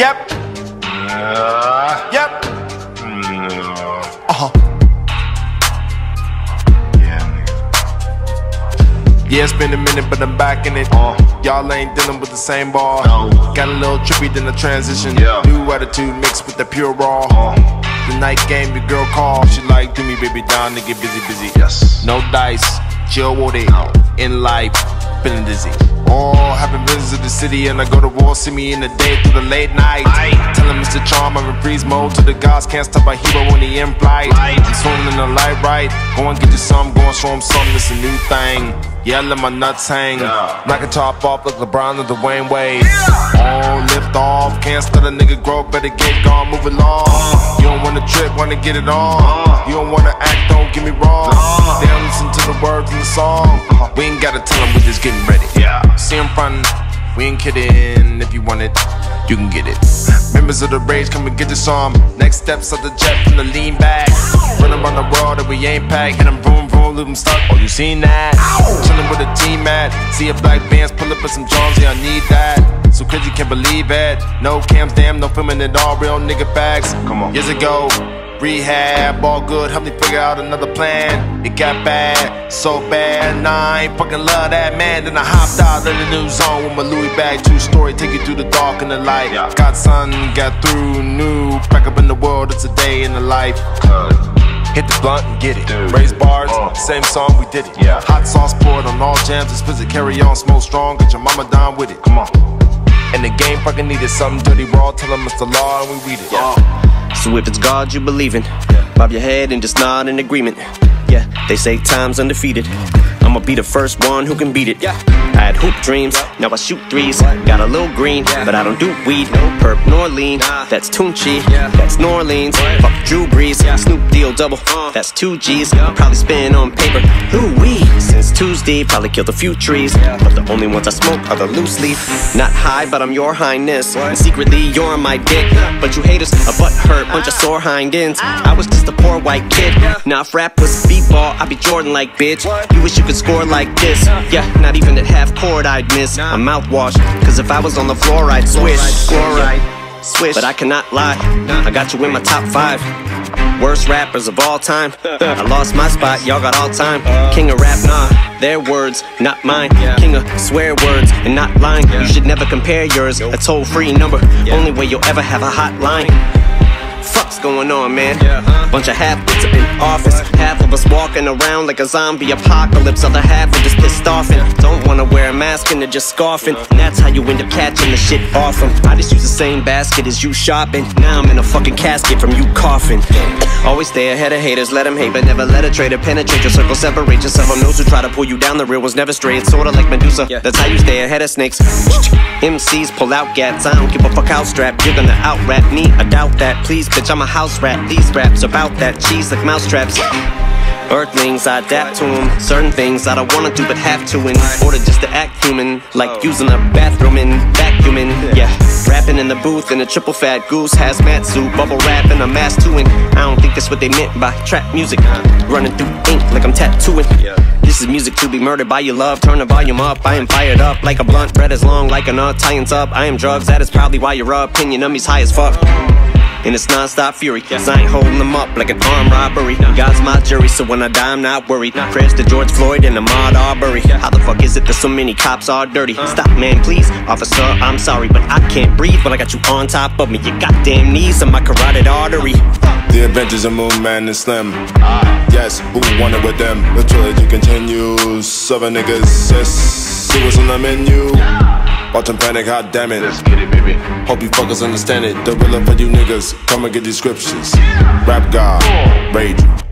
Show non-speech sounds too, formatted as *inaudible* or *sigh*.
Yep. Uh, Yep. Uh huh. yeah, nigga. Yeah, it's been a minute, but I'm back in it. Uh, Y'all ain't dealing with the same ball. No. Got a little trippy than the transition. Yeah. New attitude mixed with the pure raw. uh, The night game, your girl call. She like, do me, baby, down to get busy, busy. yes. No dice, chill with it. No. In life, feeling dizzy. Oh, having visited the city and I go to war. See me in the day through the late night. Aye. Tell him Mr. Charm, I'm in freeze mode. To the gods, can't stop a hero when he in flight. Right. I'm swimming in the light, right? Go and get you some, go and show him something. It's a new thing. Yeah, let my nuts hang. Yeah. Knock a top off like LeBron or Dwyane Wade. Oh, lift off. Can't stop a nigga grow, better get gone, move along. You don't wanna trip, wanna get it on. Uh. You don't wanna act, don't get me wrong. Uh. They don't listen to the words in the song. We ain't gotta tell them, we just getting ready. Yeah. See I'm frontin', we ain't kidding. If you want it, you can get it. Members of the rage, come and get this on. Next steps of the jet from the lean back. Run around the world and we ain't packed. Hit 'em boom, boom, leave 'em stuck. Oh, you seen that? Chillin' with a team at. See a black bands pull up with some Jones, yeah, I need that. So crazy, can't believe it. No cams, damn, no filming it all. Real nigga facts. Come on. Years ago, rehab, all good. Help me figure out another plan. It got bad, so bad. Nah, I ain't fucking love that man. Then I hopped out of the new zone with my Louis bag. Two story, take you through the dark and the light. Got sun, got through, new. Back up in the world, it's a day in the life. Hit the blunt and get it. Dude. Raise bars, Uh. same song, we did it. Yeah. Hot sauce poured on all jams, explicit carry on, smoke strong, get your mama down with it. Come on. And the game fucking needed something dirty raw, tell them it's the law and we read it. So if it's God you believe in, bob your head and just nod in agreement. Yeah, they say time's undefeated. I'ma be the first one who can beat it. Yeah. I had hoop dreams, now I shoot threes. Got a little green, but I don't do weed. No perp nor lean. That's Tunechi, that's New Orleans. Fuck Drew Brees, Snoop Deal double. That's two G's. Probably spin on paper. Louis. Since Tuesday, probably killed a few trees. But the only ones I smoke are the loose leaf. *sighs* Not high, but I'm your highness. And secretly, you're my dick. But you haters, a butt hurt, bunch of sore hind ends. I was just a poor white kid. Now if rap was b-ball, I'd be Jordan like bitch. You wish you could score like this. Yeah, not even at half court I'd miss. A mouthwash, cause if I was on the floor, I'd swish. Chloride, swish. But I cannot lie, I got you in my top five. Worst rappers of all time. I lost my spot, y'all got all time. Uh. King of rap, nah, their words, not mine. King of swear words and not lying. You should never compare yours. A toll free number, only way you'll ever have a hotline. Fuck's going on, man? Bunch of half-wits up in office. Half of us walking around like a zombie apocalypse. Other half are just pissed off and don't wanna wear a mask and they're just scoffing. And that's how you end up catching the shit off them. I just use the same basket as you shopping. Now I'm in a fucking casket from you coughing. Always stay ahead of haters, let them hate, but never let a traitor penetrate your circle. Separate yourself from those who try to pull you down. The real ones never stray. It's sorta like Medusa. Yeah. That's how you stay ahead of snakes. *laughs* MCs pull out gats. I don't give a fuck how strapped. You're gonna out rap me. I doubt that. Please, bitch, I'm a house rat. These raps about that cheese like mousetraps. Earthlings, I adapt to them. Certain things I don't wanna do but have to in order just to act human. Like using a bathroom and vacuuming. Yeah, rapping in the booth in a triple fat goose hazmat suit. Bubble wrap and a mask too. And I don't think that's what they meant by trap music. Running through ink like I'm tattooing. This is music to be murdered by your love. Turn the volume up. I am fired up like a blunt. Bread is long like a nut. Tie-ins up. I am drugs. That is probably why your opinion of me's high as fuck. And it's non-stop fury Cause I ain't holding them up like an armed robbery God's my jury, so when I die I'm not worried Prayers to George Floyd and Ahmaud Arbery How the fuck is it that so many cops are dirty? Stop man, please, officer, I'm sorry But I can't breathe when I got you on top of me Your goddamn knees on my carotid artery The Adventures of Moon Man and Slim. Yes, who wanted with them? The trilogy continues. Seven niggas, yes, see what's on the menu. Watch them panic, hot damn it. Let's get it, baby. Hope you fuckers understand it. The real for you niggas, come and get these scriptures. Rap God, rage.